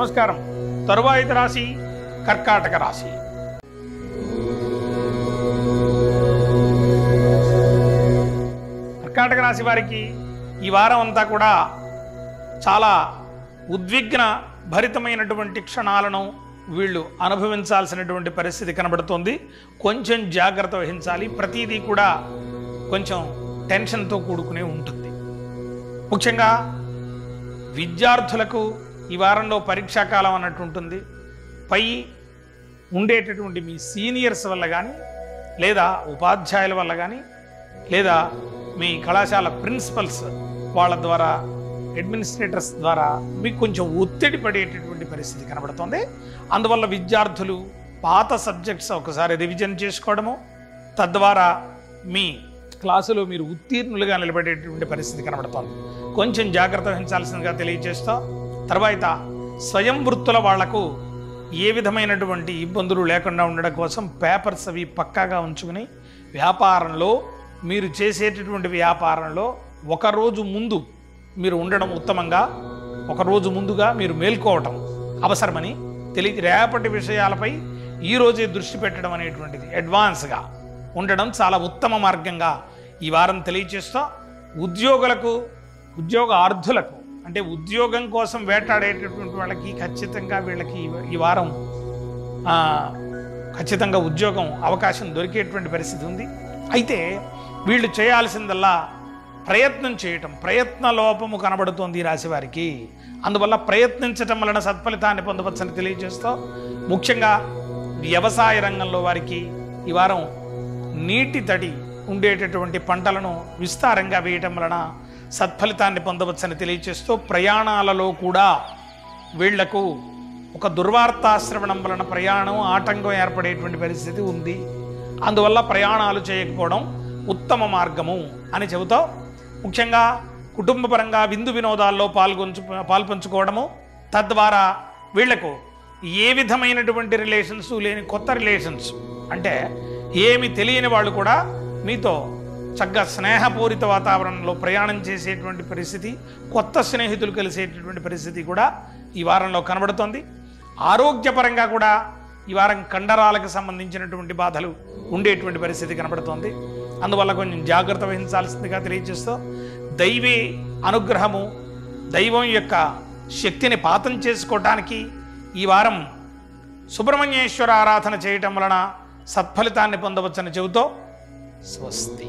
నమస్కారం. ఐదు రాశి కర్కాటక రాశి. కర్కాటక రాశి వారికి ఈ వారం అంతా కూడా చాలా ఉద్విగ్న భరితమైనటువంటి క్షణాలను వీళ్ళు అనుభవించాల్సినటువంటి పరిస్థితి కనబడుతోంది. కొంచెం జాగ్రత్త వహించాలి. ప్రతిదీ కూడా కొంచెం టెన్షన్తో కూడుకునే ఉంటుంది. ముఖ్యంగా విద్యార్థులకు ఈ వారంలో పరీక్షాకాలం అన్నట్టు ఉంటుంది. పై ఉండేటటువంటి మీ సీనియర్స్ వల్ల కానీ లేదా ఉపాధ్యాయుల వల్ల కానీ లేదా మీ కళాశాల ప్రిన్సిపల్స్ వాళ్ళ ద్వారా అడ్మినిస్ట్రేటర్స్ ద్వారా మీకు కొంచెం ఒత్తిడి పడేటటువంటి పరిస్థితి కనబడుతుంది. అందువల్ల విద్యార్థులు పాత సబ్జెక్ట్స్ ఒకసారి రివిజన్ చేసుకోవడము తద్వారా మీ క్లాసులో మీరు ఉత్తీర్ణులుగా నిలబడేటువంటి పరిస్థితి కనబడుతోంది. కొంచెం జాగ్రత్త వహించాల్సిందిగా తెలియజేస్తూ తర్వాత స్వయం వృత్తుల వాళ్ళకు ఏ విధమైనటువంటి ఇబ్బందులు లేకుండా ఉండడం కోసం పేపర్స్ అవి పక్కాగా ఉంచుకుని వ్యాపారంలో మీరు చేసేటటువంటి వ్యాపారంలో ఒకరోజు ముందు మీరు ఉండడం ఉత్తమంగా ఒకరోజు ముందుగా మీరు మేల్కోవటం అవసరమని తెలియ రేపటి విషయాలపై ఈరోజే దృష్టి పెట్టడం అనేటువంటిది. అడ్వాన్స్గా ఉండడం చాలా ఉత్తమ మార్గంగా ఈ వారం తెలియచేస్తా. ఉద్యోగులకు ఉద్యోగ ఆర్థులకు అంటే ఉద్యోగం కోసం వేటాడేటటువంటి వాళ్ళకి ఖచ్చితంగా వీళ్ళకి ఈ- వారం ఖచ్చితంగా ఉద్యోగం అవకాశం దొరికేటువంటి పరిస్థితి ఉంది. అయితే వీళ్ళు చేయాల్సిందల్లా ప్రయత్నం చేయటం ప్రయత్న లోపము కనబడుతోంది రాశివారికి అందువల్ల ప్రయత్నించటం వలన సత్ఫలితాన్ని పొందవచ్చని తెలియజేస్తూ ముఖ్యంగా వ్యవసాయ రంగంలో వారికి ఈ వారం నీటి తడి ఉండేటటువంటి పంటలను విస్తారంగా వేయటం వలన సత్ఫలితాన్ని పొందవచ్చని తెలియజేస్తూ ప్రయాణాలలో కూడా వీళ్ళకు ఒక దుర్వార్తాశ్రవణం వలన ప్రయాణం ఆటంకం ఏర్పడేటువంటి పరిస్థితి ఉంది. అందువల్ల ప్రయాణాలు చేయకపోవడం ఉత్తమ మార్గము అని చెబుతూ. ముఖ్యంగా కుటుంబపరంగా విందు వినోదాల్లో పాల్గొంచు పాల్పంచుకోవడము తద్వారా వీళ్ళకు ఏ విధమైనటువంటి రిలేషన్స్ లేని కొత్త రిలేషన్స్ అంటే ఏమి తెలియని వాళ్ళు కూడా మీతో చక్కగా స్నేహపూరిత వాతావరణంలో ప్రయాణం చేసేటువంటి పరిస్థితి కొత్త స్నేహితులు కలిసేటటువంటి పరిస్థితి కూడా ఈ వారంలో కనబడుతోంది. ఆరోగ్యపరంగా కూడా ఈ వారం కండరాలకు సంబంధించినటువంటి బాధలు ఉండేటువంటి పరిస్థితి కనబడుతోంది. అందువల్ల కొంచెం జాగ్రత్త వహించాల్సిందిగా తెలియజేస్తూ దైవీ అనుగ్రహము దైవం యొక్క శక్తిని పాతం చేసుకోవటానికి ఈ వారం సుబ్రహ్మణ్యేశ్వర ఆరాధన చేయటం వలన సత్ఫలితాన్ని పొందవచ్చని చెబుతూ స్వస్తి.